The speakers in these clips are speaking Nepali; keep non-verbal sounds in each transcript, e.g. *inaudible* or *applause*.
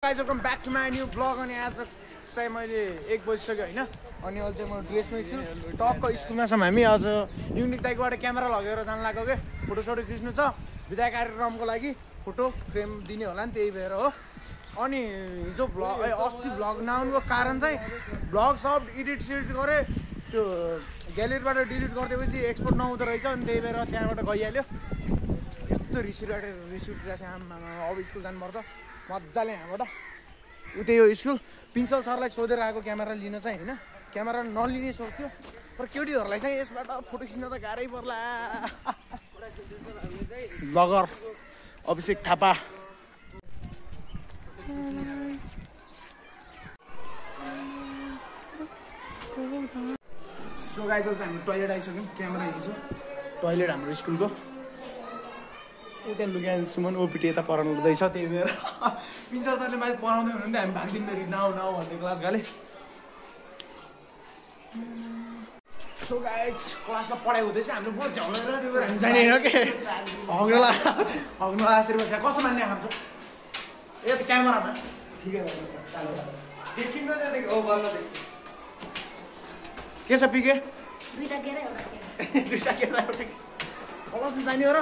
Welcome back to my new vlog अनि आज चाहिँ मैले एक बजिसक्यो होइन? अनि चाहिँ म ड्रेसमै छु। टक्क स्कुलमा छौँ हामी। आज युनिक दाइकोबाट क्यामेरा लगेर जानु लाग्यो क्या फोटोसोटो खिच्नु छ। विधायक कार्यक्रमको लागि फोटो फ्रेम दिने होला नि त्यही भएर हो। अनि हिजो भ्लग अस्ति भ्लग नआउनुको कारण चाहिँ भ्लग सब एडिट सिडिट गरेँ त्यो ग्यालेरीबाट डिलिट गरिदिएपछि एक्सपोर्ट नहुँदो रहेछ। अनि त्यही भएर त्यहाँबाट गइहाल्यो। यस्तो रिस उठिरहेको रिस आम्मामा अब स्कुल जानुपर्छ। मजाले यहाँबाट। उतै यो स्कुल। प्रिन्सिपल सरलाई सोधेर आएको क्यामेरा लिन चाहिँ होइन। क्यामेरा नलिने सोच्थ्यो। तर केटीहरूलाई चाहिँ यसबाट फोटो खिच्न त गाह्रै पर्ला। ब्लगर अभिषेक थापा। सो गाइजल चाहिँ हामी टोइलेट आइसक्यौँ। क्यामेरा हेर्छु टोइलेट हाम्रो स्कुलको। उता लुगा सुमन ओपिटी यता पढाउनु हुँदैछ त्यही भएर। *laughs* प्रिन्सिपल सरले माथि पढाउँदै हुनुहुन्थ्यो हामी भागिदिँदै नाउ नाउ भन्दै क्लास गले। सो गाइज क्लासमा पढाइ हुँदैछ हाम्रो बहुत झगडेर त्यो भएर हामी जाने होइन के? हग्नुला हग्नुला बसेर कस्तो मान्ने खान्छ ए त क्यामेरामा। ठिकै देखिन्न त्यहाँदेखि। ओ बल्ल के छ पिके? दुईटा केरा एउटा *laughs* दुईवटा केरा एउटा क्लासमा जाने हो र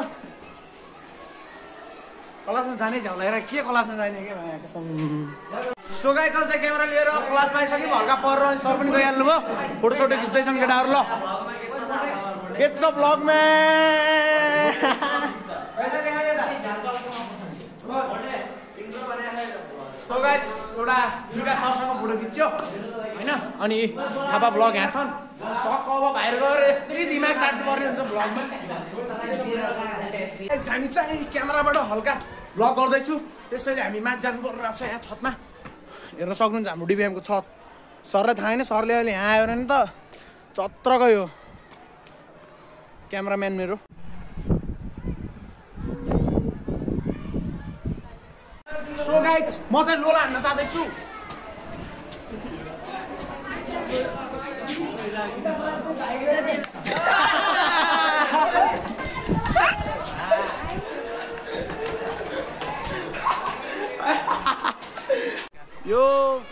क्लासमा जाने झ्याउलाएर के क्लासमा जाने के कसम सोगाइ चल्छ क्यामेरा लिएर क्लासमा आइसक्यौँ हल्का परेर अनि सर पनि गइहाल्नु भयो। फोटो सोटो खिच्दैछन् केटाहरू ल। इट्स अ ब्लगमा एउटा दुइटा सरसँग फोटो खिच्यो होइन? अनि थापा ब्लग यहाँ छन्। टक्क अब बाहिर गएर यस्तै दिमाग चाट्नु पर्ने हुन्छ ब्लगमा हामी चाहिँ क्यामेराबाट हल्का ब्लग गर्दैछु। त्यसैले हामी माथि जानु परिरहेको छ यहाँ छतमा। हेर्न सक्नुहुन्छ हाम्रो डिबिएमको छत। सरलाई थाहा होइन सरले अहिले यहाँ आयो भने त चत्र गयो। क्यामराम्यान मेरो। सो गाइज म चाहिँ लोला हान्न जाँदैछु।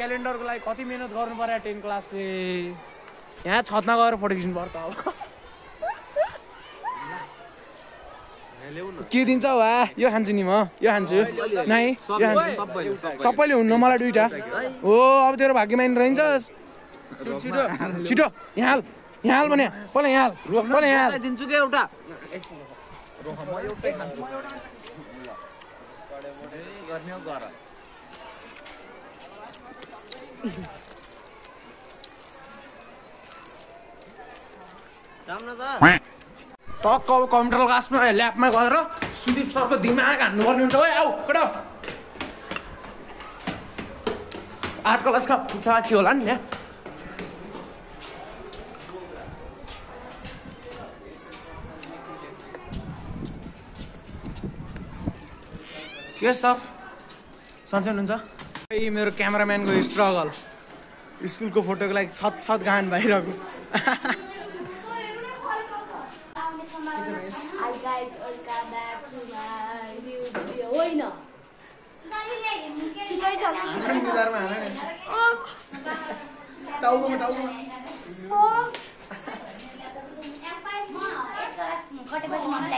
क्यालेन्डरको लागि कति मिहिनेत गर्नु पर्यो टेन क्लासले? यहाँ छतमा गएर फोटो खिच्नुपर्छ अब। के दिन्छ वा यो खान्छु नि म यो खान्छु। नाइ यो खान्छु। सबैले हुन्न मलाई दुइटा हो अब तेरो भाग्यमानी रहन्छस्। छिटो। यहाँ हाल यहाँ हाल भने पहिला यहाँ हाल पहिला यहाँ हाल। दिन्छु कि एउटा? टक्क अब कम्प्युटर क्लासमा ल्याबमा गएर सुदीप सरको दिमाग हान्नुपर्ने हुन्छ। है आऊ केटा आर्ट क्लासका पुच्छा थियो होला नि के सर सन्चै हुनुहुन्छ? ए मेरो क्यामराम्यानको स्ट्रगल स्कुलको फोटोको लागि छत छत गान भइरहेको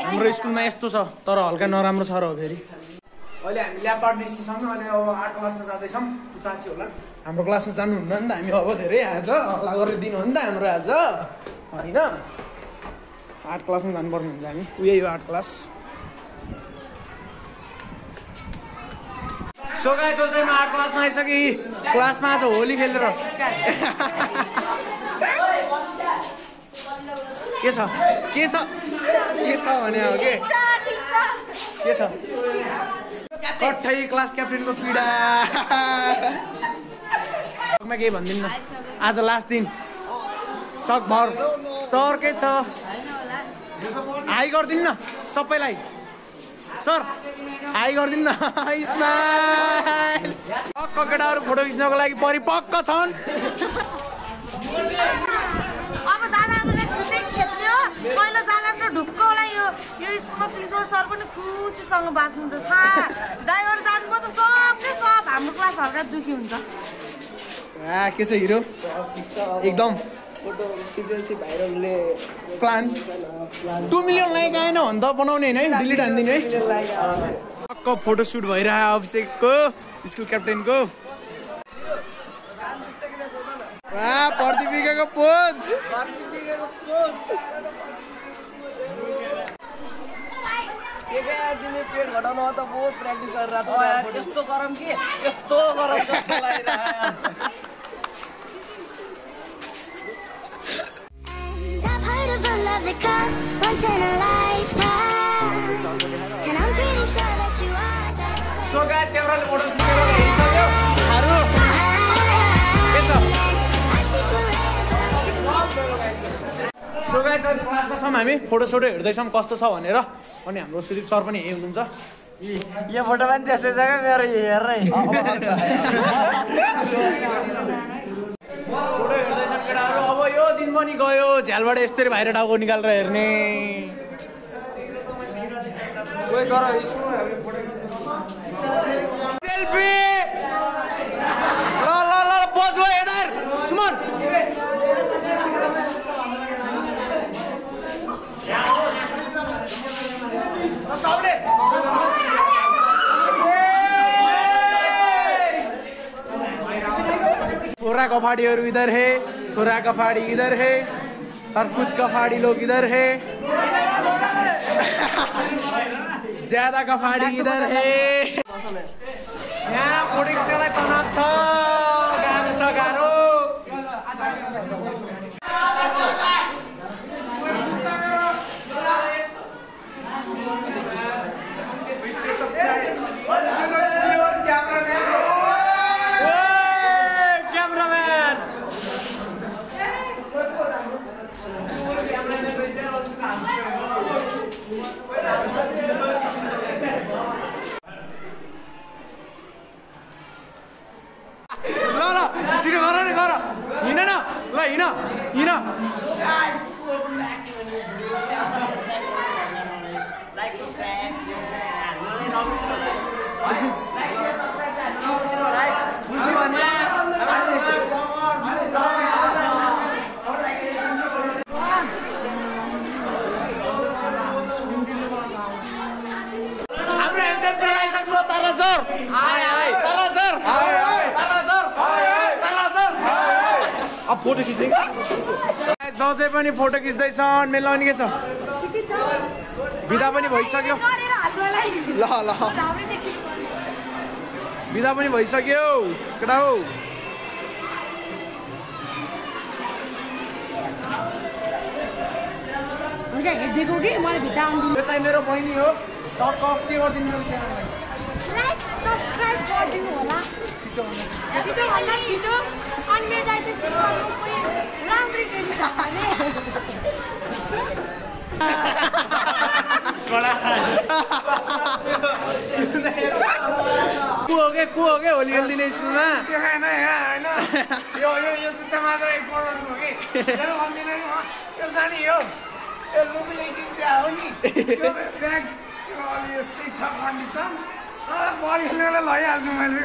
हाम्रो स्कुलमा यस्तो छ तर हल्का नराम्रो छ र फेरि। अहिले हामी ल्याबबाट निस्किसक्यौँ अनि अब आर्ट क्लासमा जाँदैछौँ। पुचाची होला। हाम्रो क्लासमा जानुहुन्न नि त हामी अब धेरै आज। हल्ला गरेर दिनु हो नि त हाम्रो आज। होइन? आर्ट क्लासमा जानुपर्ने हुन्छ हामी। उयो यो आर्ट क्लास। सोगाइ चाहिँ म आर्ट क्लासमा आइसकेँ क्लासमा आज होली खेलेर। के छ? के छ? के छ भने हो के? के छ? कठै क्लास क्याप्टेनको पीडा। मा केही भनिदिनु। न आज लास्ट दिन। सकभर सर के छ? हाई गरिदिनु। न सबैलाई। सर हाई गरिदिनु। न स्माइल पक्क केटाहरू फोटो खिच्नको लागि परिपक्क छन्। अब दादाहरूले छुट्टै पहिला यो स्कुलमा प्रिन्सिपल सर पनि खुसीसँग बाँच्नुहुन्छ। थाहा ड्राइभर जानुभयो त सबकै सब हाम्रो क्लास हल्का दुःखी हुन्छ। के छ हिरो? एकदम। प्लान टु मिलियन लाइक आएन भने त बनाउने होइन है? डिलिट हानिदिने है? टक्क फोटोसुट भइरहेको अभिषेकको स्कुल क्याप्टेनको वा प्रतिपिकाको पोज के के यार तिमी पेट घटाउनु त बहुत प्र्याक्टिस गरेर आएको छ यार यस्तो गरम कि यस्तो गरम जस्तो लागिरहेको सो गाइस अहिले क्लासमा छौँ हामी फोटो सोटो हेर्दैछौँ कस्तो छ भनेर अनि हाम्रो सुदीप सर पनि यही हुनुहुन्छ यो फोटो पनि त्यस्तै छ क्या मेरो फोटो हेर्दैछन् केटाहरू अब यो दिन पनि गयो झ्यालबाट यस्तरी बाहिर टाउको निकालेर हेर्ने सेल्फी ल ल ल पोज सुमन थोड़ा और इधर है थोड़ा कफाड़ी इधर है और कुछ कफाड़ी लोग इधर है। *laughs* ज़्यादा कफाड़ी इधर है। *laughs* यहाँ फोटोलाई तनाव छ गाह्रो छ गाह्रो छिटो गर न गर हिँड न ल हिँड हिँड जसै पनि फोटो खिच्दैछन् मेलाउने के छ? बिदा पनि भइसक्यो। ल ल। बिदा पनि भइसक्यो। केटा हो। हेरिदिएको कि? मलाई भित्र आउनु यो चाहिँ मेरो बहिनी हो। टक्क के गरिदिनु मेरो सब्सक्राइब गरिदिनु होला। छिटो भन्दा छिटो अनि मेरो दाइ गरी भने को हो के को हो होली खेलिदिने स्कुलमा त्यो खाएन होइन यो यो यो जुत्ता मात्र पल्ट हो? कि भन्दिनँ नि म यो सानी हो? यो लुबीले किन्दा हो नि? ब्याग यस्तै छ कन्डिसन लैहाल्छु मैले।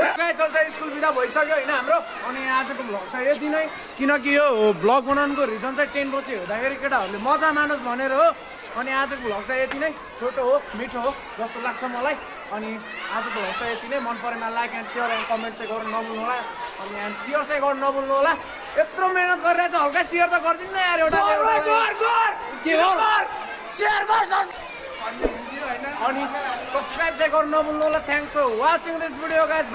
कहाँ चल्छ? स्कुल बिदा भइसक्यो होइन हाम्रो। अनि आजको भ्लग चाहिँ यति नै। किनकि यो भ्लग बनाउनुको रिजन चाहिँ टेन बजी हेर्दाखेरि केटाहरूले मजा मानोस् भनेर हो। अनि आजको भ्लग चाहिँ यति नै। छोटो हो मिठो हो जस्तो लाग्छ मलाई। अनि आजको भ्लग चाहिँ यति नै। मन परेमा like and share and comment चाहिँ गर्नु नभुल्नु होला अनि एन्ड सेयर चाहिँ गर्नु नभुल्नु होला यत्रो मिहिनेत गरिरहेको छ हल्का सेयर त गरिदिनु न यार एउटा अनि सब्सक्राइब चाहिँ गर्नु नभुल्नु होला। Thanks for watching this video guys